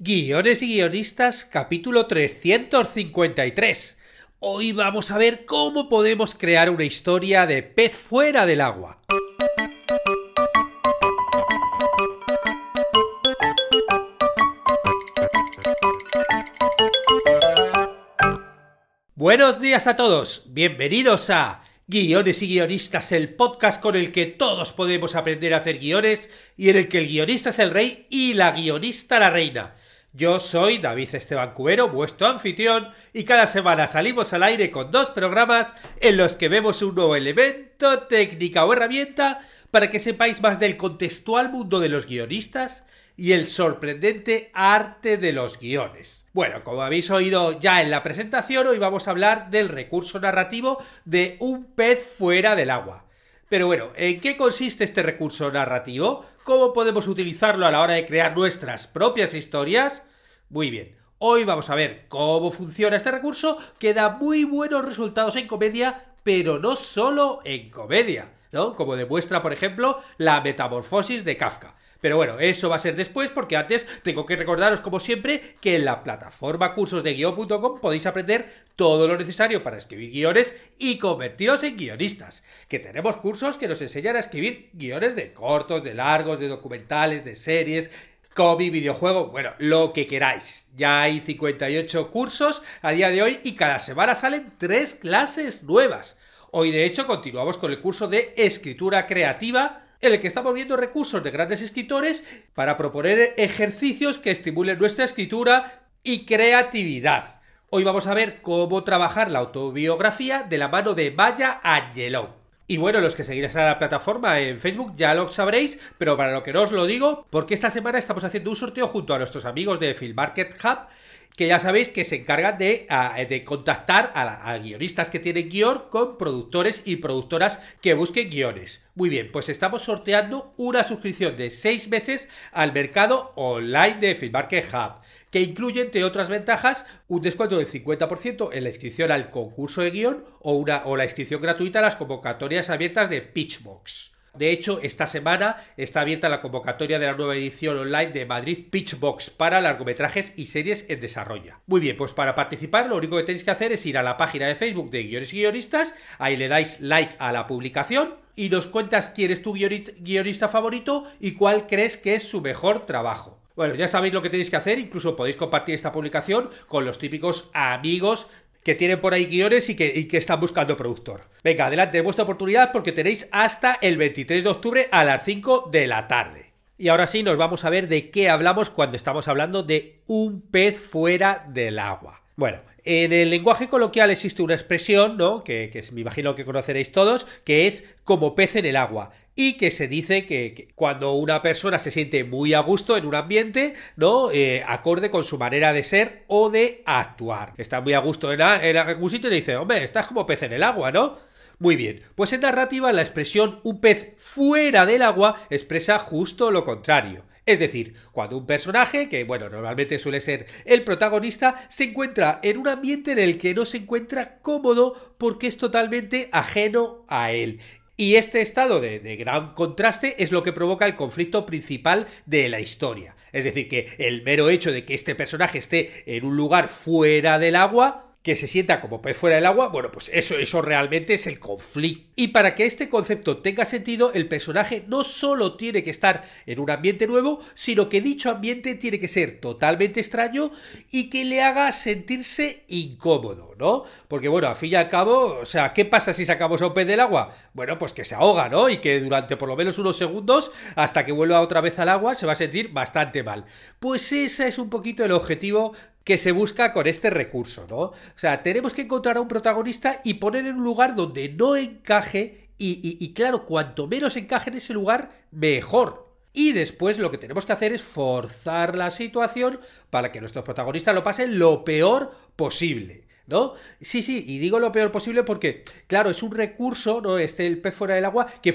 Guiones y guionistas, capítulo 353. Hoy vamos a ver cómo podemos crear una historia de pez fuera del agua. Buenos días a todos, bienvenidos a Guiones y Guionistas, el podcast con el que todos podemos aprender a hacer guiones y en el que el guionista es el rey y la guionista la reina. Yo soy David Esteban Cubero, vuestro anfitrión, y cada semana salimos al aire con dos programas en los que vemos un nuevo elemento, técnica o herramienta para que sepáis más del contextual mundo de los guionistas y el sorprendente arte de los guiones. Bueno, como habéis oído ya en la presentación, hoy vamos a hablar del recurso narrativo de un pez fuera del agua. Pero bueno, ¿en qué consiste este recurso narrativo? ¿Cómo podemos utilizarlo a la hora de crear nuestras propias historias? Muy bien, hoy vamos a ver cómo funciona este recurso que da muy buenos resultados en comedia, pero no solo en comedia, ¿no? Como demuestra, por ejemplo, la metamorfosis de Kafka. Pero bueno, eso va a ser después porque antes tengo que recordaros como siempre que en la plataforma cursosdeguion.com podéis aprender todo lo necesario para escribir guiones y convertiros en guionistas. Que tenemos cursos que nos enseñan a escribir guiones de cortos, de largos, de documentales, de series, cómic, videojuego, bueno, lo que queráis. Ya hay 58 cursos a día de hoy y cada semana salen tres clases nuevas. Hoy de hecho continuamos con el curso de escritura creativa en el que estamos viendo recursos de grandes escritores para proponer ejercicios que estimulen nuestra escritura y creatividad. Hoy vamos a ver cómo trabajar la autobiografía de la mano de Maya Angelou. Y bueno, los que seguís a la plataforma en Facebook ya lo sabréis, pero para lo que no os lo digo, porque esta semana estamos haciendo un sorteo junto a nuestros amigos de Film Market Hub que ya sabéis que se encargan de, de contactar a, a, guionistas que tienen guion con productores y productoras que busquen guiones. Muy bien, pues estamos sorteando una suscripción de 6 meses al mercado online de Filmmarket Hub, que incluye, entre otras ventajas, un descuento del 50% en la inscripción al concurso de guion o, una, o la inscripción gratuita a las convocatorias abiertas de Pitchbox. De hecho, esta semana está abierta la convocatoria de la nueva edición online de Madrid Pitchbox para largometrajes y series en desarrollo. Muy bien, pues para participar lo único que tenéis que hacer es ir a la página de Facebook de Guiones y Guionistas, ahí le dais like a la publicación y nos cuentas quién es tu guionista favorito y cuál crees que es su mejor trabajo. Bueno, ya sabéis lo que tenéis que hacer, incluso podéis compartir esta publicación con los típicos amigos que tienen por ahí guiones y que, que, están buscando productor. Venga, adelante, vuestra oportunidad porque tenéis hasta el 23 de octubre a las 5 de la tarde. Y ahora sí, nos vamos a ver de qué hablamos cuando estamos hablando de un pez fuera del agua. Bueno, en el lenguaje coloquial existe una expresión, ¿no? Que, que, me imagino que conoceréis todos, que es como pez en el agua. Y que se dice que, cuando una persona se siente muy a gusto en un ambiente, ¿no? Eh, acorde con su manera de ser o de actuar. Está muy a gusto en, en algún sitio y dice, hombre, estás como pez en el agua, ¿no? Muy bien, pues en narrativa la expresión un pez fuera del agua expresa justo lo contrario. Es decir, cuando un personaje, que bueno, normalmente suele ser el protagonista, se encuentra en un ambiente en el que no se encuentra cómodo porque es totalmente ajeno a él. Y este estado de, gran contraste es lo que provoca el conflicto principal de la historia. Es decir, que el mero hecho de que este personaje esté en un lugar fuera del agua que se sienta como pez fuera del agua, bueno, pues eso, eso realmente es el conflicto. Y para que este concepto tenga sentido, el personaje no solo tiene que estar en un ambiente nuevo, sino que dicho ambiente tiene que ser totalmente extraño y que le haga sentirse incómodo, ¿no? Porque bueno, al fin y al cabo, o sea, ¿qué pasa si sacamos a un pez del agua? Bueno, pues que se ahoga, ¿no? Y que durante por lo menos unos segundos, hasta que vuelva otra vez al agua, se va a sentir bastante mal. Pues ese es un poquito el objetivo que se busca con este recurso, ¿no? O sea, tenemos que encontrar a un protagonista y poner en un lugar donde no encaje y, claro, cuanto menos encaje en ese lugar, mejor. Y después lo que tenemos que hacer es forzar la situación para que nuestro protagonista lo pase lo peor posible. ¿No? Sí, sí, y digo lo peor posible porque, claro, es un recurso, ¿no? Este, el pez fuera del agua, que,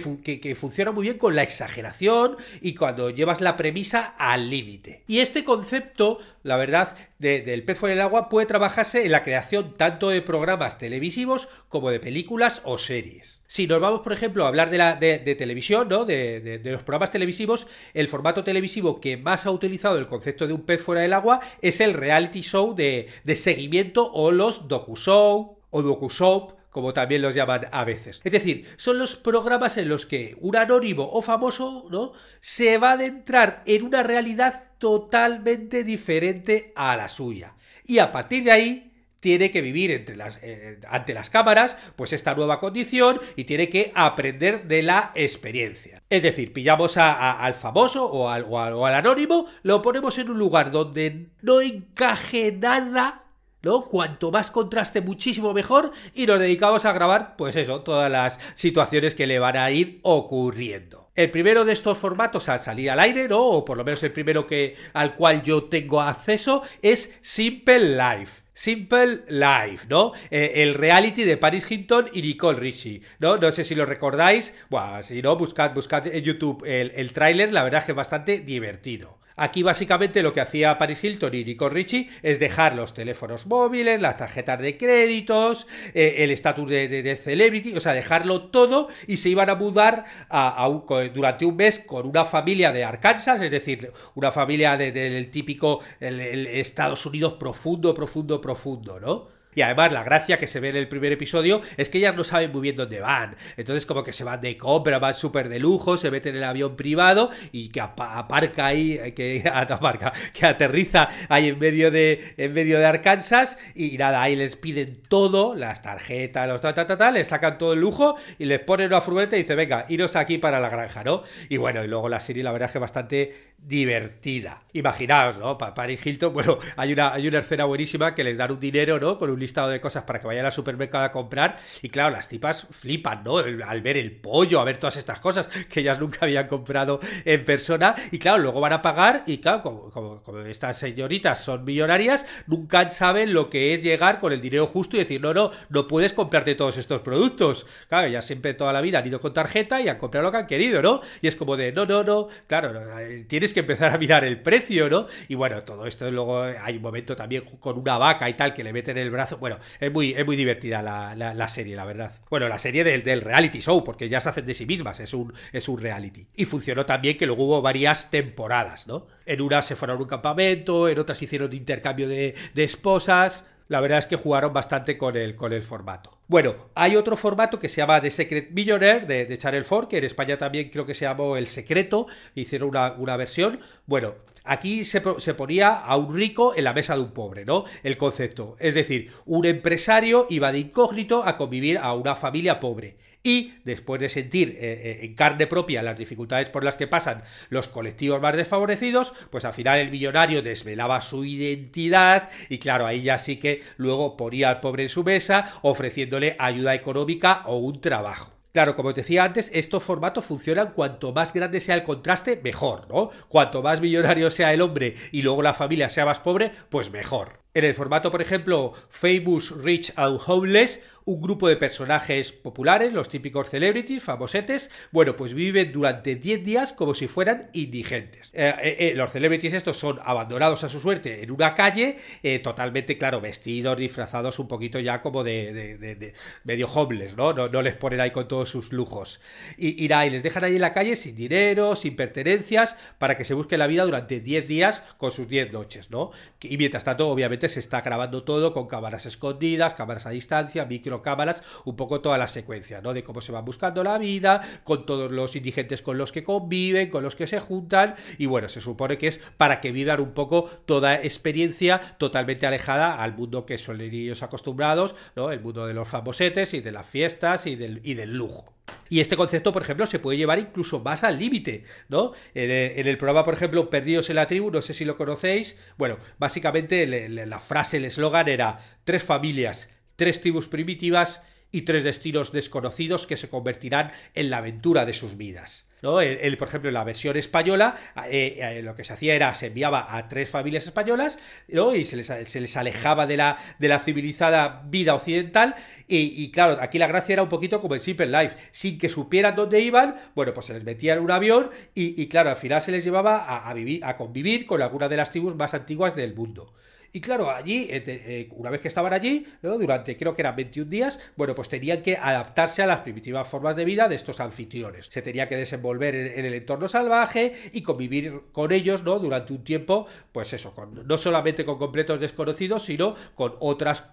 funciona muy bien con la exageración y cuando llevas la premisa al límite. Y este concepto, la verdad, del pez fuera del agua puede trabajarse en la creación tanto de programas televisivos como de películas o series. Si nos vamos, por ejemplo, a hablar de, de, televisión, ¿no? De, los programas televisivos, el formato televisivo que más ha utilizado el concepto de un pez fuera del agua es el reality show de, seguimiento o los docu-show o docu-soap, como también los llaman a veces. Es decir, son los programas en los que un anónimo o famoso, ¿no? Se va a adentrar en una realidad totalmente diferente a la suya. Y a partir de ahí tiene que vivir entre las, eh, ante las cámaras, pues esta nueva condición y tiene que aprender de la experiencia. Es decir, pillamos al famoso o al, o al anónimo, lo ponemos en un lugar donde no encaje nada ¿no? Cuanto más contraste, muchísimo mejor. Y nos dedicamos a grabar, pues eso, todas las situaciones que le van a ir ocurriendo. El primero de estos formatos al salir al aire, ¿no? O por lo menos el primero que, al cual yo tengo acceso, es Simple Life. Simple Life, ¿no? Eh, el reality de Paris Hilton y Nicole Richie, ¿no? No sé si lo recordáis, bueno, si no, buscad, buscad en YouTube el, el tráiler, la verdad es que es bastante divertido. Aquí básicamente lo que hacía Paris Hilton y Nico Richie es dejar los teléfonos móviles, las tarjetas de créditos, eh, el estatus de, celebrity, o sea, dejarlo todo y se iban a mudar a, durante un mes con una familia de Arkansas, es decir, una familia del típico Estados Unidos profundo, profundo, profundo, ¿no? Y además la gracia que se ve en el primer episodio es que ellas no saben muy bien dónde van. Entonces como que se van de compra, van súper de lujo, se meten en el avión privado y que aparca ahí, eh, que aparca, que aterriza ahí en medio de, en medio de Arkansas y, nada, ahí les piden todo, las tarjetas, los tal, tal, tal, les sacan todo el lujo y les ponen una furgoneta y dice, venga, iros aquí para la granja, ¿no? Y bueno, y luego la serie la verdad es que bastante divertida. Imaginaos, ¿no? Para Paris Hilton, bueno, hay una, hay una escena buenísima que les dan un dinero, ¿no? Con un listado de cosas para que vayan al supermercado a comprar. Y claro, las tipas flipan, ¿no? Al ver el pollo, a ver todas estas cosas que ellas nunca habían comprado en persona. Y claro, luego van a pagar. Y claro, como, estas señoritas son millonarias, nunca saben lo que es llegar con el dinero justo y decir, no, no, no puedes comprarte todos estos productos. Claro, ya siempre toda la vida han ido con tarjeta y han comprado lo que han querido, ¿no? Y es como de, no, no, no, claro, eh, tienes que empezar a mirar el precio, ¿no? Y bueno, todo esto luego hay un momento también con una vaca y tal que le meten el brazo bueno, es muy, es muy divertida la, serie, la verdad. Bueno, la serie del, reality show, porque ya se hacen de sí mismas, es un, es un reality. Y funcionó también que luego hubo varias temporadas, ¿no? En una se fueron a un campamento, en otras hicieron intercambio de, de esposas la verdad es que jugaron bastante con el, con el formato. Bueno, hay otro formato que se llama The Secret Millionaire de, de Channel 4, que en España también creo que se llamó El Secreto, hicieron una, una versión. Bueno, aquí se, se, ponía a un rico en la mesa de un pobre, ¿no? El concepto. Es decir, un empresario iba de incógnito a convivir a una familia pobre y después de sentir eh, eh, en carne propia las dificultades por las que pasan los colectivos más desfavorecidos, pues al final el millonario desvelaba su identidad y claro, ahí ya sí que luego ponía al pobre en su mesa ofreciéndole ayuda económica o un trabajo. Claro, como os decía antes, estos formatos funcionan cuanto más grande sea el contraste, mejor, ¿no? Cuanto más millonario sea el hombre y luego la familia sea más pobre, pues mejor. En el formato, por ejemplo, Famous, Rich and Homeless, un grupo de personajes populares, los típicos celebrities, famosetes, bueno, pues viven durante 10 días como si fueran indigentes. Eh, eh, eh, los celebrities estos son abandonados a su suerte en una calle, totalmente, claro, vestidos, disfrazados un poquito ya como de, medio homeless, ¿no? ¿no? les ponen ahí con todos sus lujos. Y, y, y les dejan ahí en la calle sin dinero, sin pertenencias, para que se busque la vida durante 10 días con sus 10 noches, ¿no? Y mientras tanto, obviamente, se está grabando todo con cámaras escondidas, cámaras a distancia, microcámaras, un poco toda la secuencia, ¿no? De cómo se va buscando la vida, con todos los indigentes con los que conviven, con los que se juntan, y bueno, se supone que es para que vivan un poco toda experiencia totalmente alejada al mundo que son ellos acostumbrados, ¿no? El mundo de los famosetes y de las fiestas y del, y del lujo. Y este concepto, por ejemplo, se puede llevar incluso más al límite, ¿no? En el, programa, por ejemplo, Perdidos en la tribu, no sé si lo conocéis, bueno, básicamente la frase, el eslogan era tres familias, tres tribus primitivas y tres destinos desconocidos que se convertirán en la aventura de sus vidas. ¿No? El, por ejemplo, en la versión española, eh, eh, lo que se hacía era se enviaba a tres familias españolas, ¿no? Y se les, se les alejaba de la, de la civilizada vida occidental. Y, claro, aquí la gracia era un poquito como el Simple Life, sin que supieran dónde iban, bueno, pues se les metía en un avión y, claro, al final se les llevaba a, vivir, a convivir con alguna de las tribus más antiguas del mundo. Y claro, allí, eh, eh, una vez que estaban allí, durante creo que eran 21 días, bueno, pues tenían que adaptarse a las primitivas formas de vida de estos anfitriones. Se tenía que desenvolver en, el entorno salvaje y convivir con ellos, ¿no? Durante un tiempo, pues eso, no solamente con completos desconocidos, sino con otras,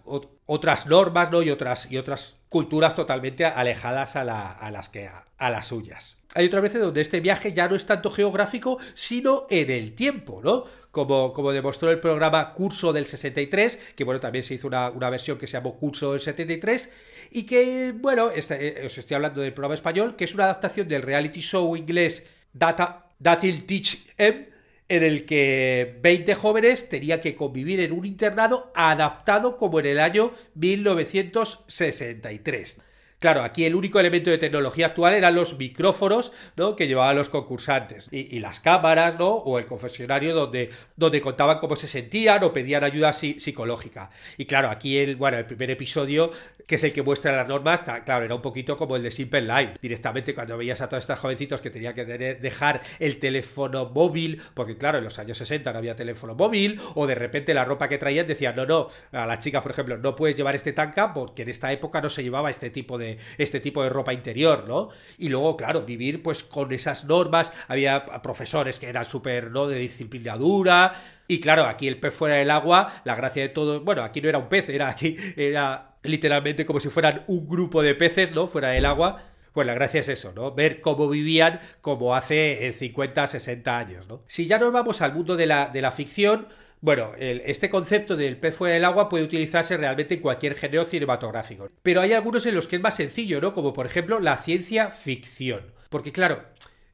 otras normas, ¿no? Y otras, y otras culturas totalmente alejadas a, las que a las suyas hay otras veces donde este viaje ya no es tanto geográfico, sino en el tiempo, ¿no? Como, como demostró el programa Curso del 63, que bueno, también se hizo una, versión que se llamó Curso del 73, y que, bueno, este, eh, os estoy hablando del programa español, que es una adaptación del reality show inglés Data, Datil Teach M, en el que 20 jóvenes tenían que convivir en un internado adaptado como en el año 1963. Claro, aquí el único elemento de tecnología actual eran los micrófonos, ¿no? Que llevaban los concursantes. Y, las cámaras, ¿no? O el confesionario donde, donde contaban cómo se sentían o pedían ayuda psicológica. Y claro, aquí el, bueno, el primer episodio, que es el que muestra las normas, claro, era un poquito como el de Simple Life. Directamente cuando veías a todos estos jovencitos que tenían que dejar el teléfono móvil, porque claro, en los años 60 no había teléfono móvil, o de repente la ropa que traían decían, no, no, a las chicas, por ejemplo, no puedes llevar este tanca porque en esta época no se llevaba este tipo de este tipo de ropa interior, ¿no? Y luego, claro, vivir pues con esas normas, había profesores que eran súper, ¿no? De disciplina dura, y claro, aquí el pez fuera del agua, la gracia de todo, bueno, aquí no era un pez, era aquí, era literalmente como si fueran un grupo de peces, ¿no? Fuera del agua. Pues la gracia es eso, ¿no? Ver cómo vivían como hace 50, 60 años, ¿no? Si ya nos vamos al mundo de la, de la ficción, bueno, este concepto del pez fuera del agua puede utilizarse realmente en cualquier género cinematográfico. Pero hay algunos en los que es más sencillo, ¿no? Como por ejemplo la ciencia ficción. Porque claro,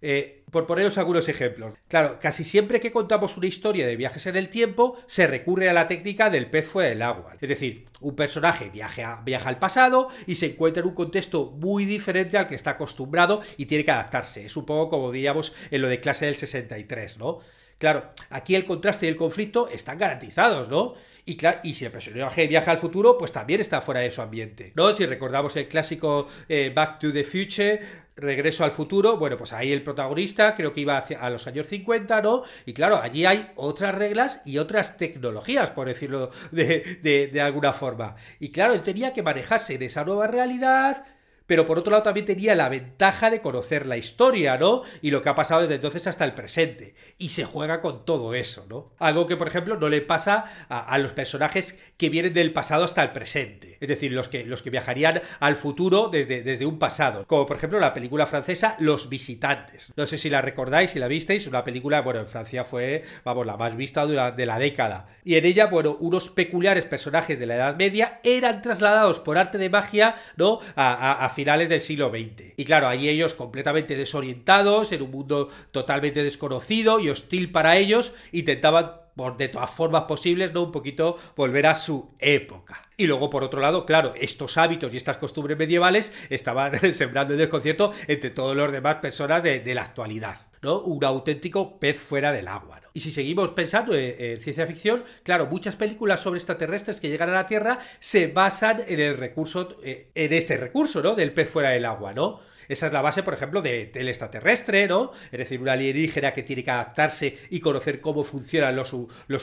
eh, por poneros algunos ejemplos. Claro, casi siempre que contamos una historia de viajes en el tiempo, se recurre a la técnica del pez fuera del agua. Es decir, un personaje viaja, viaja al pasado y se encuentra en un contexto muy diferente al que está acostumbrado y tiene que adaptarse. Es un poco como veíamos en lo de clase del 63, ¿no? Claro, aquí el contraste y el conflicto están garantizados, ¿no? Y, claro, y si el personaje viaja al futuro, pues también está fuera de su ambiente. ¿No? Si recordamos el clásico eh, Back to the Future, Regreso al futuro, bueno, pues ahí el protagonista creo que iba hacia, a los años 50, ¿no? Y claro, allí hay otras reglas y otras tecnologías, por decirlo de, de alguna forma. Y claro, él tenía que manejarse en esa nueva realidad, pero por otro lado también tenía la ventaja de conocer la historia, ¿no? Y lo que ha pasado desde entonces hasta el presente. Y se juega con todo eso, ¿no? Algo que, por ejemplo, no le pasa a, los personajes que vienen del pasado hasta el presente. Es decir, los que, los que viajarían al futuro desde, desde un pasado. Como, por ejemplo, la película francesa Los Visitantes. No sé si la recordáis, si la visteis. Una película, bueno, en Francia fue, vamos, la más vista de la, de la década. Y en ella, bueno, unos peculiares personajes de la Edad Media eran trasladados por arte de magia, ¿no? a, finales del siglo XX. Y claro, ahí ellos completamente desorientados, en un mundo totalmente desconocido y hostil para ellos, intentaban por de todas formas posibles, ¿no? Un poquito volver a su época. Y luego, por otro lado, claro, estos hábitos y estas costumbres medievales estaban sembrando el desconcierto entre todos los demás personas de, la actualidad, ¿no? Un auténtico pez fuera del agua, Y si seguimos pensando en, ciencia ficción, claro, muchas películas sobre extraterrestres que llegan a la Tierra se basan en el recurso, eh, en este recurso, ¿no? Del pez fuera del agua, ¿no? Esa es la base, por ejemplo, de, del extraterrestre, ¿no? Es decir, una alienígena que tiene que adaptarse y conocer cómo funcionan los,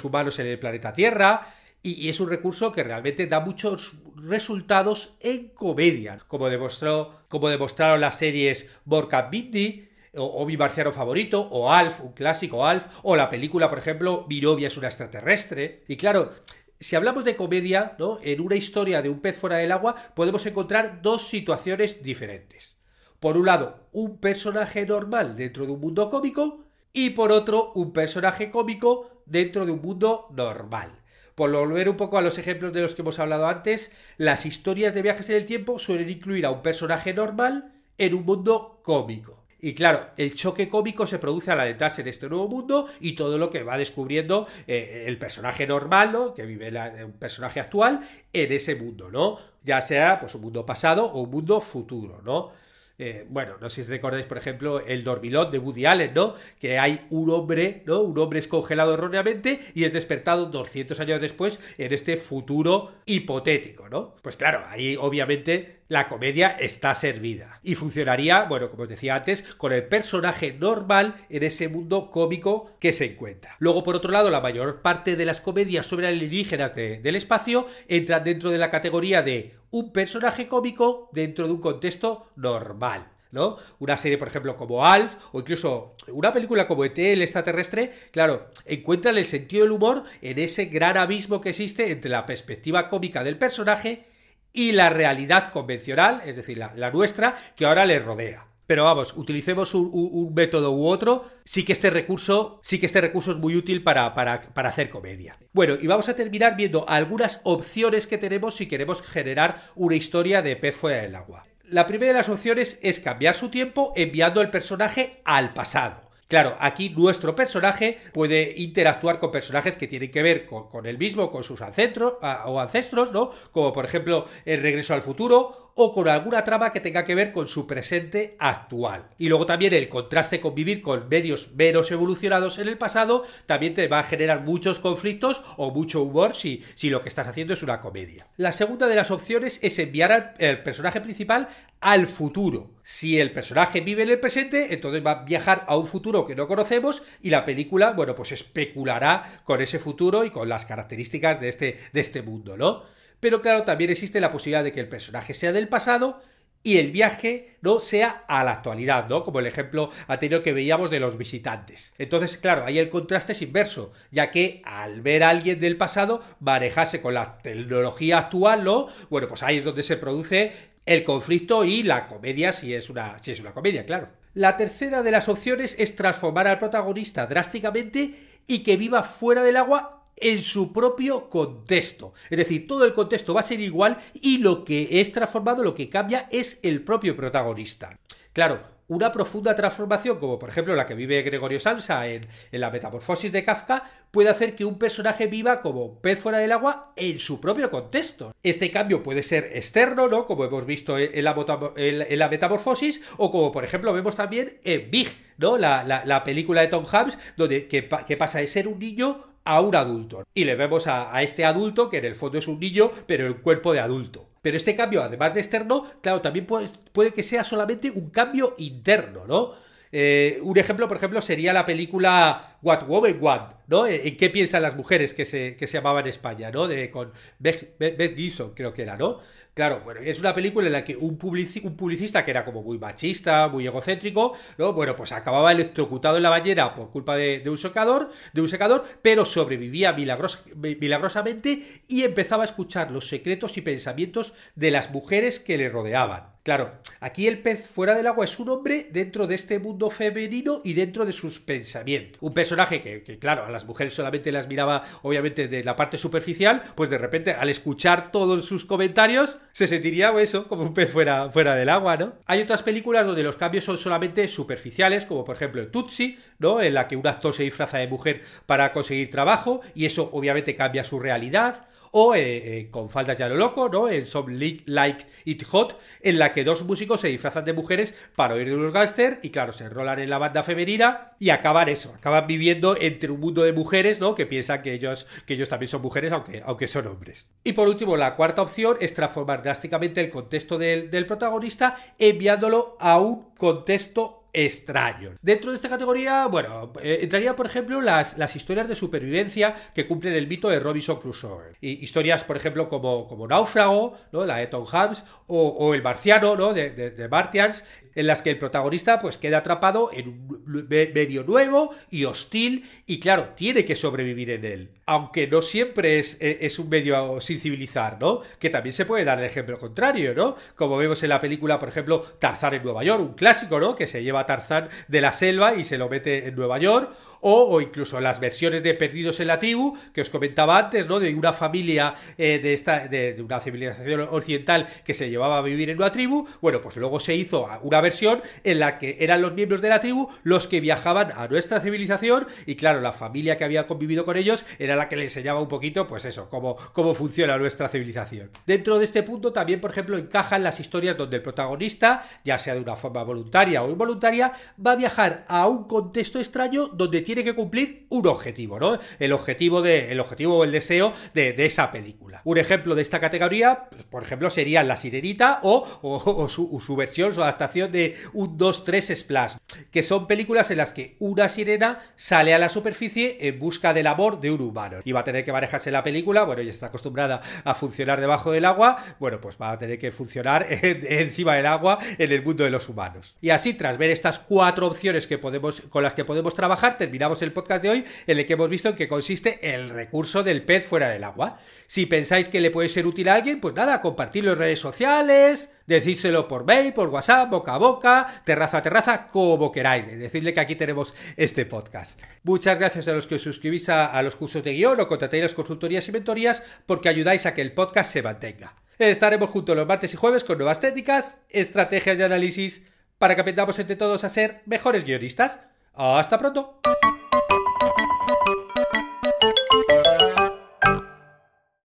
humanos en el planeta Tierra. Y, es un recurso que realmente da muchos resultados en comedia, como, demostró, como demostraron las series Borka Bindi, o, Mi Marciano Favorito, o Alf, un clásico Alf, o la película, por ejemplo, Mi novia es una extraterrestre. Y claro, si hablamos de comedia, ¿no? En una historia de un pez fuera del agua, podemos encontrar dos situaciones diferentes por un lado, un personaje normal dentro de un mundo cómico y por otro, un personaje cómico dentro de un mundo normal. Por volver un poco a los ejemplos de los que hemos hablado antes, las historias de viajes en el tiempo suelen incluir a un personaje normal en un mundo cómico. Y claro, el choque cómico se produce al adentrarse en este nuevo mundo y todo lo que va descubriendo eh, el personaje normal, ¿no? Que vive un personaje actual en ese mundo, ¿no? Ya sea pues un mundo pasado o un mundo futuro, ¿no? Eh, bueno, no sé si recordáis, por ejemplo, el dormilón de Woody Allen, ¿no? Que hay un hombre, ¿no? Un hombre es congelado erróneamente y es despertado 200 años después en este futuro hipotético, ¿no? Pues claro, ahí obviamente la comedia está servida. Y funcionaría, bueno, como os decía antes, con el personaje normal en ese mundo cómico que se encuentra. Luego, por otro lado, la mayor parte de las comedias sobre alienígenas del espacio entran dentro de la categoría de un personaje cómico dentro de un contexto normal. ¿no? Una serie, por ejemplo, como Alf, o incluso una película como ET, el extraterrestre, claro, encuentran el sentido del humor en ese gran abismo que existe entre la perspectiva cómica del personaje y la realidad convencional, es decir, la, nuestra, que ahora le rodea. Pero vamos, utilicemos un, método u otro, sí que este recurso, sí que este recurso es muy útil para, para, para, hacer comedia. Bueno, y vamos a terminar viendo algunas opciones que tenemos si queremos generar una historia de pez fuera del agua. La primera de las opciones es cambiar su tiempo enviando el personaje al pasado. Claro, aquí nuestro personaje puede interactuar con personajes que tienen que ver con, el mismo, con sus ancestros, o ancestros, ¿no? Como por ejemplo el regreso al futuro o con alguna trama que tenga que ver con su presente actual. Y luego también el contraste con vivir con medios menos evolucionados en el pasado también te va a generar muchos conflictos o mucho humor si, lo que estás haciendo es una comedia. La segunda de las opciones es enviar al personaje principal al futuro. Si el personaje vive en el presente, entonces va a viajar a un futuro que no conocemos y la película, bueno, pues especulará con ese futuro y con las características de este, de este mundo, ¿no? Pero claro, también existe la posibilidad de que el personaje sea del pasado y el viaje no sea a la actualidad, ¿no? Como el ejemplo anterior que veíamos de los visitantes. Entonces, claro, ahí el contraste es inverso, ya que al ver a alguien del pasado manejarse con la tecnología actual, ¿no? Bueno, pues ahí es donde se produce el conflicto y la comedia, si es una, si es una comedia, claro. La tercera de las opciones es transformar al protagonista drásticamente y que viva fuera del agua en su propio contexto. Es decir, todo el contexto va a ser igual y lo que es transformado, lo que cambia es el propio protagonista. Claro, una profunda transformación, como por ejemplo la que vive Gregorio Samsa en, la metamorfosis de Kafka, puede hacer que un personaje viva como pez fuera del agua en su propio contexto. Este cambio puede ser externo, ¿no? Como hemos visto en la, metamorfosis, o como por ejemplo vemos también en Big, ¿no? La, película de Tom Hanks, donde que pasa de ser un niño a un adulto. Y le vemos a, este adulto, que en el fondo es un niño, pero en cuerpo de adulto. Pero este cambio, además de externo, claro, también puede, que sea solamente un cambio interno, ¿no? Eh, un ejemplo, por ejemplo, sería la película What Women Want, ¿no? ¿En qué piensan las mujeres que se, que se llamaba en España, ¿no? De, con Beth, Beth Gibson, creo que era, ¿no? Claro, bueno, es una película en la que un, publicista que era como muy machista, muy egocéntrico, ¿no? Bueno, pues acababa electrocutado en la bañera por culpa de, un secador, de un secador, pero sobrevivía milagrosamente y empezaba a escuchar los secretos y pensamientos de las mujeres que le rodeaban. Claro, aquí el pez fuera del agua es un hombre dentro de este mundo femenino y dentro de sus pensamientos. Un personaje que, claro, a las mujeres solamente las miraba, obviamente, de la parte superficial, pues de repente, al escuchar todos sus comentarios, se sentiría pues, eso, como un pez fuera, fuera del agua, ¿no? Hay otras películas donde los cambios son solamente superficiales, como por ejemplo Tutsi, En la que un actor se disfraza de mujer para conseguir trabajo, y eso obviamente cambia su realidad o eh, eh, con Faldas ya lo loco, ¿no? En Some Like It Hot, en la que dos músicos se disfrazan de mujeres para oír de unos gángster y claro, se enrolan en la banda femenina y acaban eso, acaban viviendo entre un mundo de mujeres, ¿no? Que piensan que ellos, que ellos también son mujeres, aunque, aunque son hombres. Y por último, la cuarta opción es transformar drásticamente el contexto del, del protagonista enviándolo a un contexto extraños. Dentro de esta categoría, bueno, eh, entraría, por ejemplo, las, las, historias de supervivencia que cumplen el mito de Robinson Crusoe. Y, historias, por ejemplo, como, como Náufrago, ¿no? La de Tom Hanks, o, El Marciano, ¿no? De, de, Martians, en las que el protagonista pues queda atrapado en un medio nuevo y hostil y claro, tiene que sobrevivir en él. Aunque no siempre es, e, es, un medio sin civilizar, ¿no? Que también se puede dar el ejemplo contrario, ¿no? Como vemos en la película, por ejemplo, Tarzán en Nueva York, un clásico, ¿no? Que se lleva Tarzán de la selva y se lo mete en Nueva York, o, incluso las versiones de Perdidos en la tribu, que os comentaba antes, ¿no? De una familia eh, de, esta, de, una civilización occidental que se llevaba a vivir en una tribu, bueno, pues luego se hizo una versión en la que eran los miembros de la tribu los que viajaban a nuestra civilización y claro, la familia que había convivido con ellos era la que le enseñaba un poquito, pues eso, cómo, cómo funciona nuestra civilización. Dentro de este punto también, por ejemplo, encajan las historias donde el protagonista, ya sea de una forma voluntaria o involuntaria, va a viajar a un contexto extraño donde tiene que cumplir un objetivo, ¿no? El objetivo el objetivo o el deseo de, esa película. Un ejemplo de esta categoría, pues, por ejemplo, sería La Sirenita o, su, versión, su adaptación de un 2-3 Splash, que son películas en las que una sirena sale a la superficie en busca del amor de un humano. Y va a tener que manejarse la película, bueno, ella está acostumbrada a funcionar debajo del agua, bueno, pues va a tener que funcionar encima del agua en el mundo de los humanos. Y así, tras ver estas cuatro opciones que podemos, con las que podemos trabajar, terminamos el podcast de hoy en el que hemos visto en qué consiste el recurso del pez fuera del agua. Si pensáis que le puede ser útil a alguien, pues nada, compartirlo en redes sociales, decírselo por mail, por WhatsApp, boca a boca, terraza a terraza, como queráis. Decirle que aquí tenemos este podcast. Muchas gracias a los que os suscribís a, los cursos de guion o contratáis las consultorías y mentorías porque ayudáis a que el podcast se mantenga. Estaremos juntos los martes y jueves con nuevas técnicas, estrategias y análisis para que aprendamos entre todos a ser mejores guionistas. Hasta pronto.